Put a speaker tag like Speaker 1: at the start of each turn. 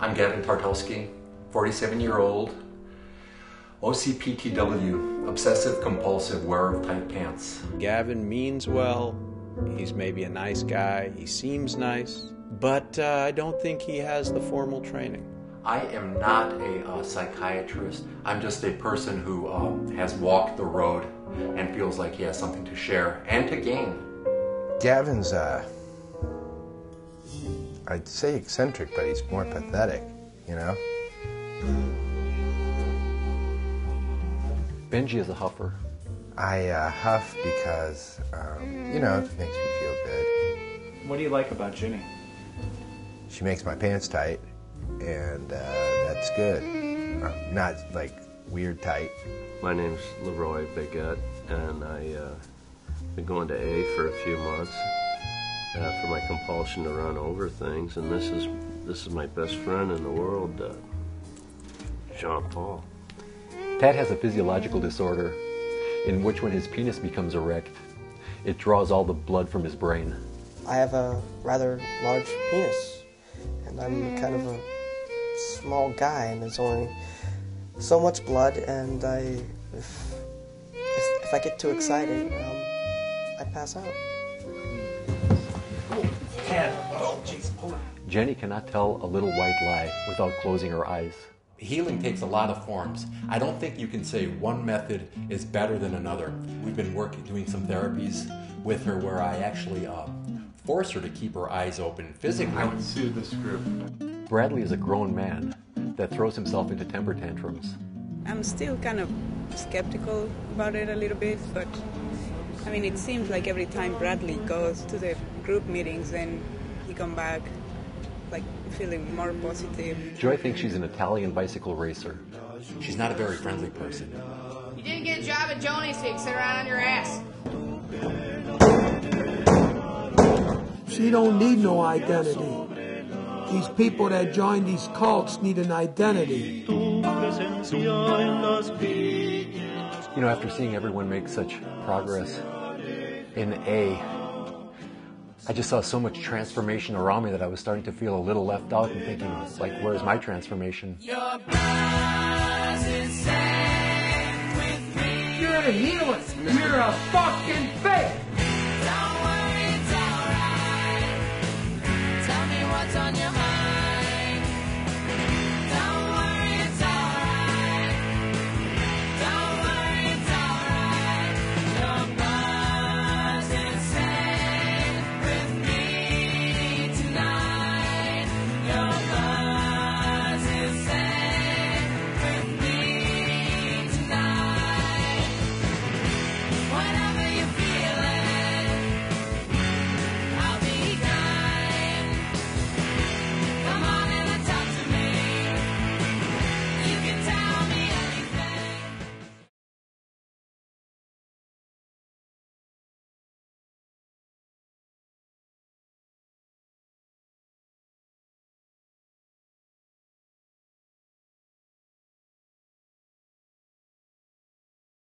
Speaker 1: I'm Gavin Tartowski, 47 year old, OCPTW, obsessive compulsive wearer of tight pants.
Speaker 2: Gavin means well. He's maybe a nice guy. He seems nice. But uh, I don't think he has the formal training.
Speaker 1: I am not a uh, psychiatrist. I'm just a person who uh, has walked the road and feels like he has something to share and to gain.
Speaker 3: Gavin's, uh, I'd say eccentric, but he's more pathetic, you know?
Speaker 4: Benji is a huffer.
Speaker 3: I uh, huff because, um, you know, it makes me feel good.
Speaker 5: What do you like about Ginny?
Speaker 3: She makes my pants tight, and uh, that's good. Uh, not like weird tight.
Speaker 6: My name's Leroy Bigot, and I uh, been going to A for a few months uh, for my compulsion to run over things, and this is this is my best friend in the world, uh, Jean Paul.
Speaker 4: Pat has a physiological disorder in which, when his penis becomes erect, it draws all the blood from his brain.
Speaker 7: I have a rather large penis, and I'm kind of a small guy, and there's only so much blood, and I, if, if, if I get too excited, um, I pass out.
Speaker 4: Jenny cannot tell a little white lie without closing her eyes.
Speaker 1: Healing takes a lot of forms. I don't think you can say one method is better than another. We've been working, doing some therapies with her where I actually uh, force her to keep her eyes open physically.
Speaker 8: I would sue this group.
Speaker 4: Bradley is a grown man that throws himself into temper tantrums.
Speaker 9: I'm still kind of skeptical about it a little bit, but I mean, it seems like every time Bradley goes to the group meetings, then he come back like feeling more positive.
Speaker 4: Joy thinks she's an Italian bicycle racer.
Speaker 1: She's not a very friendly person.
Speaker 10: You didn't get a job at Joni's, so you can sit around on your ass.
Speaker 11: She don't need no identity. These people that join these cults need an identity.
Speaker 4: You know, after seeing everyone make such progress in A, I just saw so much transformation around me that I was starting to feel a little left out and thinking, like, where's my transformation?
Speaker 11: You're healer. You're a fucking fake.